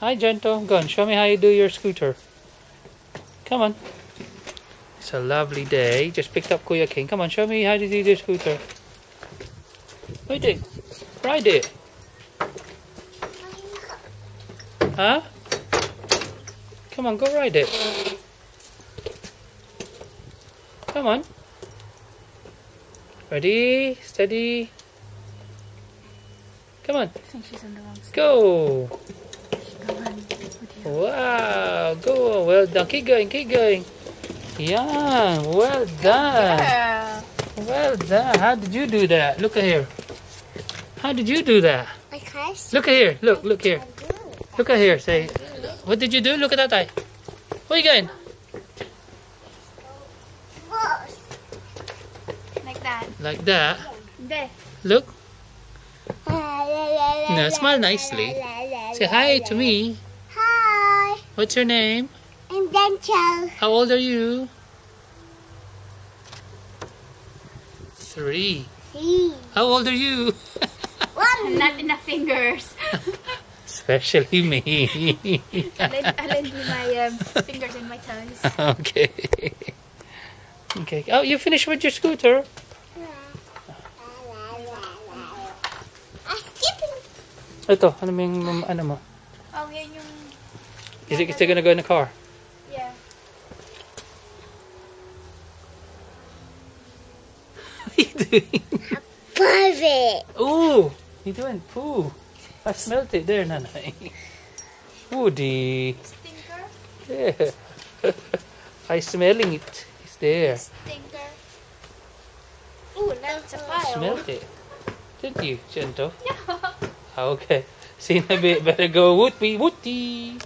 Hi, Jentle. Go on, show me how you do your scooter. Come on. It's a lovely day. Just picked up Kuya King. Come on, show me how to do your scooter. Ride it. Ride it. Huh? Come on, go ride it. Come on. Ready, steady. Come on, I think she's on the wrong side. go. Come on. With you. Wow, go. Well done. Keep going, keep going. Yeah, well done. Yeah. Well done. How did you do that? Look at here. How did you do that? Because Look at here. Look, look here. I do it. Look at here. Say, what did you do? Look at that eye. Where are you going? Like that. Like that. There. Look. No, No, smile nicely. Say hi to me. Hi. What's your name? I'm Dental. How old are you? Three. See. How old are you? One. Not enough fingers. Especially me. I'll lend, I'll lend you my um, fingers and my toes. okay. Okay. Oh, you finished with your scooter? I'm skipping. Ito, ano mo yung, ano mo? Oh, yan yung... Is it still gonna go in the car? Yeah. What are you doing? Perfect. Ooh, you doing poo. I smelled it there, nanay. Woody. Stinker. Yeah. I smelling it. It's there. Stinker. Ooh, that's a uh-huh. pile. Smelled it. Didn't you, Jentle? Yeah. Ah, okay. See, I better go woody woody.